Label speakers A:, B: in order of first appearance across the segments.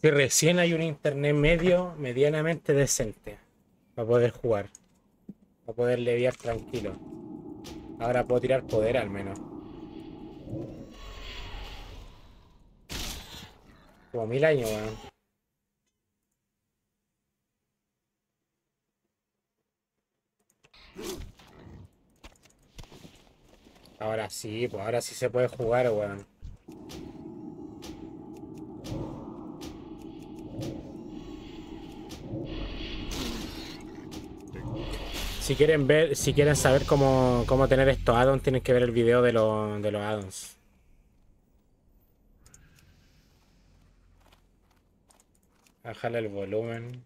A: Si recién hay un internet medio, medianamente decente. Para poder jugar. Para poder leviar tranquilo. Ahora puedo tirar poder al menos. Como mil años, weón. Ahora sí, pues ahora sí se puede jugar, weón. Si quieren ver, si quieren saber cómo, cómo tener estos addons, tienen que ver el video de, los de los addons. Bájale el volumen.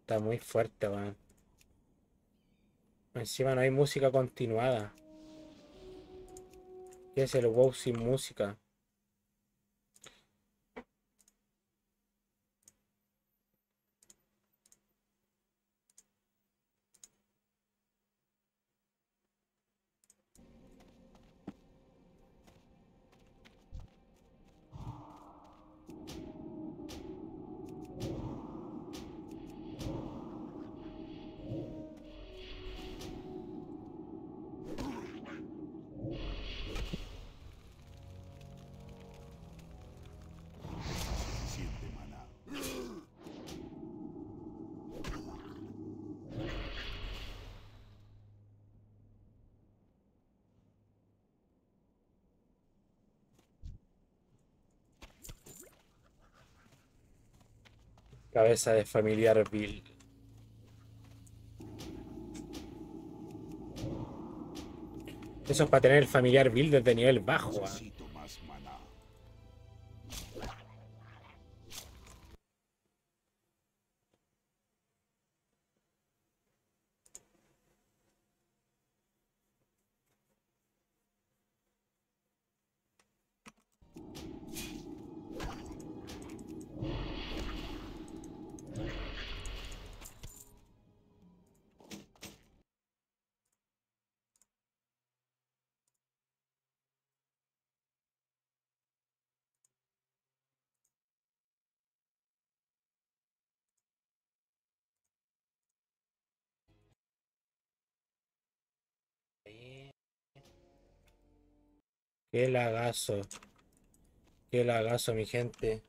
A: Está muy fuerte, weón. Encima no hay música continuada. ¿Qué es el WoW sin música? Cabeza de familiar Bill. Eso es para tener el familiar Bill desde nivel bajo. weón.
B: Qué lagazo. Qué lagazo, mi gente.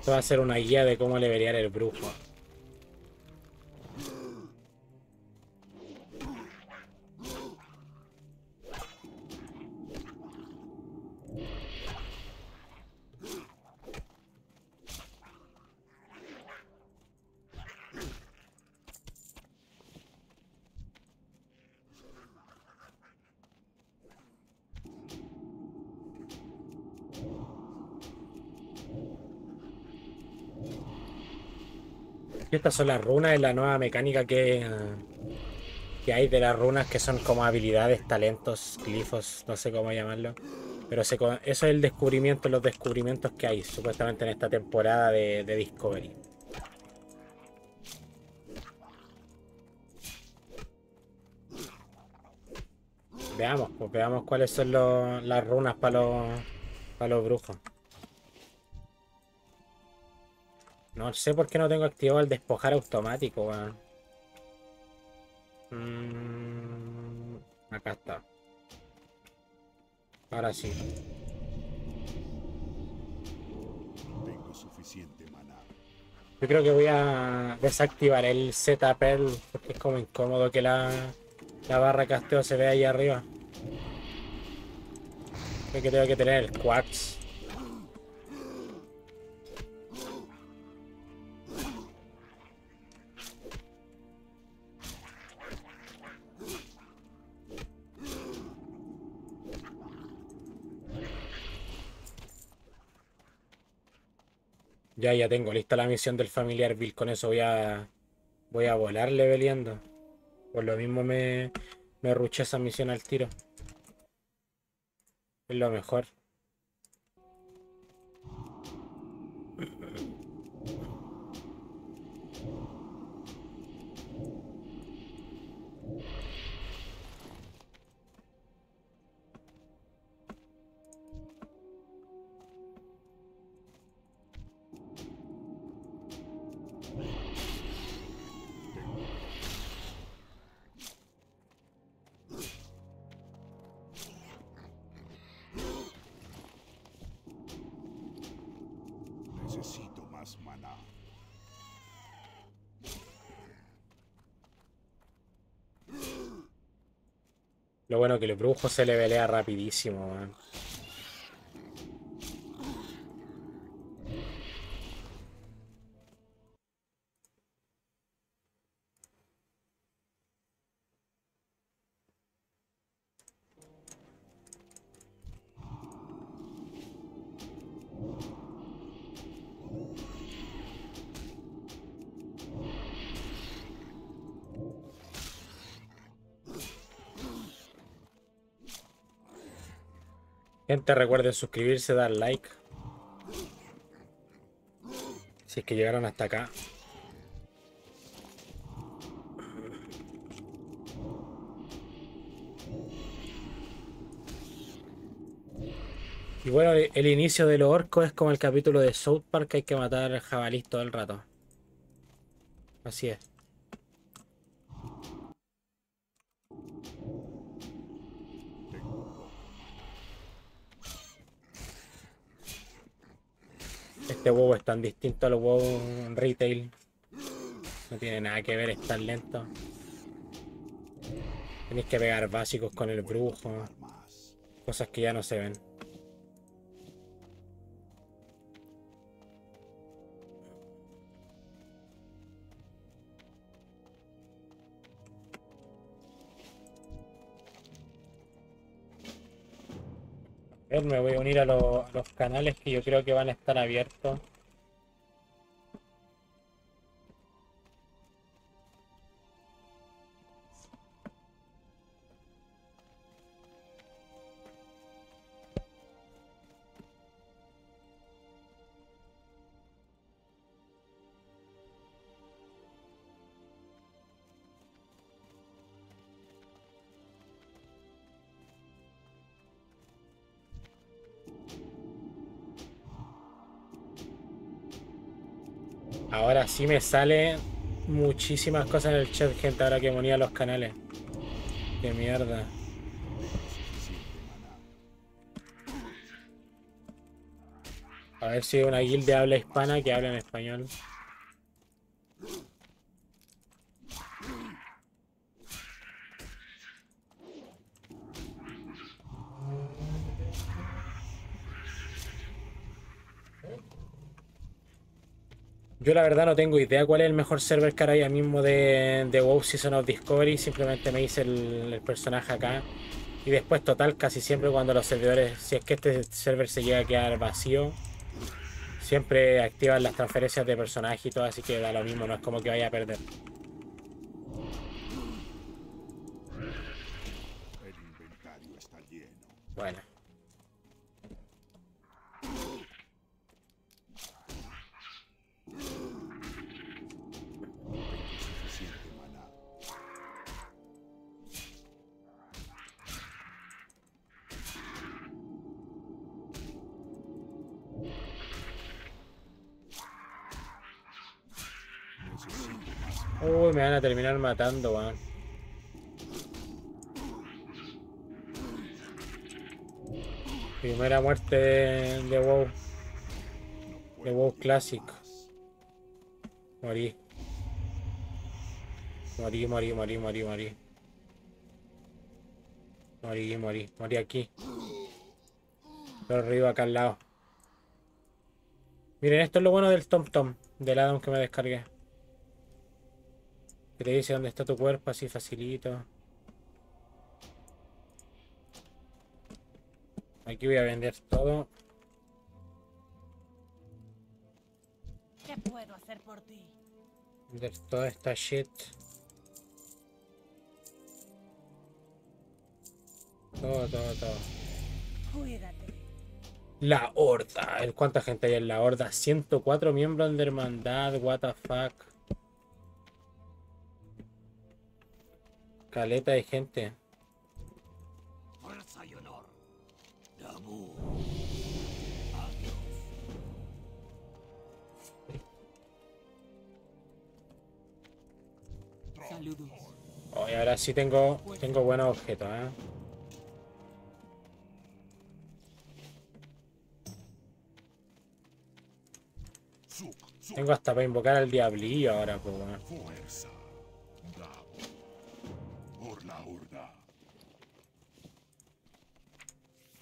A: Esto va a ser una guía de cómo levelear el brujo. Estas son las runas, es la nueva mecánica que, que hay de las runas que son como habilidades, talentos, glifos, no sé cómo llamarlo. Pero eso es el descubrimiento, los descubrimientos que hay supuestamente en esta temporada de, de Discovery. Veamos, pues veamos cuáles son los- las runas para los, para los brujos. No sé por qué no tengo activado el despojar automático, weón. Mm, acá está. Ahora sí.
B: Tengo suficiente maná.
A: Yo creo que voy a desactivar el Z Pearl porque es como incómodo que la, la barra casteo se vea ahí arriba. Creo que tengo que tener el Quartz. Ya, ya tengo lista la misión del familiar Bill. Con eso voy a. Voy a volar leveleando. Por lo mismo me. Me ruché esa misión al tiro. Es lo mejor. Lo bueno que el brujo se levelea rapidísimo, weón. Gente, recuerden suscribirse, dar like. Si es que llegaron hasta acá. Y bueno, el inicio de los orcos es como el capítulo de South Park, hay que matar jabalís todo el rato. Así es. Este huevo es tan distinto a los huevos retail. No tiene nada que ver, es tan lento. Tenéis que pegar básicos con el brujo. Cosas que ya no se ven. Ver, me voy a unir a, lo- a los canales que yo creo que van a estar abiertos. Ahora sí me sale muchísimas cosas en el chat, gente, ahora que monía los canales. Qué mierda. A ver si una guild habla hispana que habla en español. Yo la verdad no tengo idea cuál es el mejor server que ahora mismo de, de WoW Season of Discovery. Simplemente me hice el, personaje acá. Y después total, casi siempre cuando los servidores, si es que este server se llega a quedar vacío, siempre activan las transferencias de personaje y todo, así que da lo mismo, no es como que vaya a perder. Bueno. Me van a terminar matando, weón. Primera muerte de, de WoW. De WoW Classic. Morí. Morí, morí, morí, morí, morí. Morí, morí, morí aquí. Pero arriba, acá al lado. Miren, esto es lo bueno del Tom Tom, del Adam que me descargué. Que te dice dónde está tu cuerpo, así facilito. Aquí voy a vender todo.
C: ¿Qué puedo hacer por ti?
A: De toda esta shit. Todo, todo, todo.
C: Cuídate.
A: La Horda. ¿Cuánta gente hay en la Horda? 104 miembros de hermandad. What the fuck. Caleta de gente.
D: Fuerza y honor. Dabu.
E: Saludos.
A: Oh, y ahora sí tengo, tengo buenos objetos, ¿eh? Tengo hasta para invocar al diablillo ahora, pues bueno.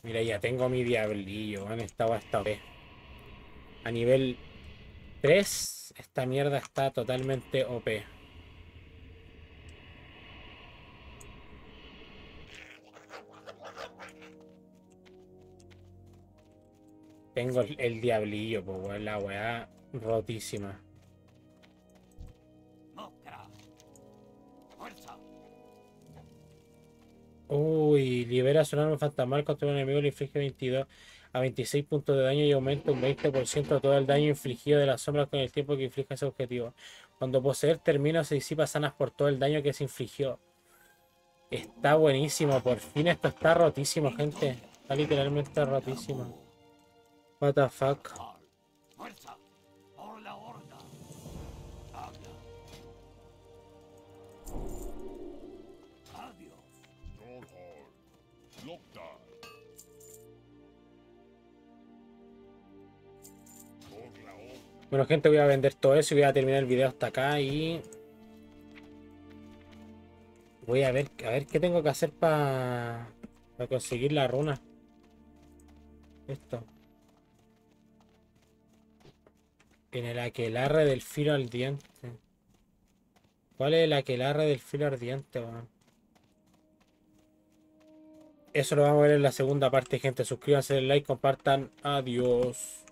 A: Mira, ya tengo mi diablillo, han estado hasta OP. A nivel 3, esta mierda está totalmente OP. Tengo el, diablillo, pues la weá rotísima. Uy, libera su arma fantasmal contra un enemigo, le inflige 22 a 26 puntos de daño y aumenta un 20% todo el daño infligido de las sombras con el tiempo que inflige ese objetivo. Cuando poseer termina, se disipa sanas por todo el daño que se infligió. Está buenísimo, por fin esto está rotísimo, gente. Está literalmente rotísimo. What the fuck. Bueno, gente, voy a vender todo eso y voy a terminar el video hasta acá y... Voy a ver, a ver qué tengo que hacer para conseguir la runa. Esto. En el aquelarre del filo ardiente. ¿Cuál es el aquelarre del filo ardiente, weón? Eso lo vamos a ver en la segunda parte, gente. Suscríbanse, like, compartan. Adiós.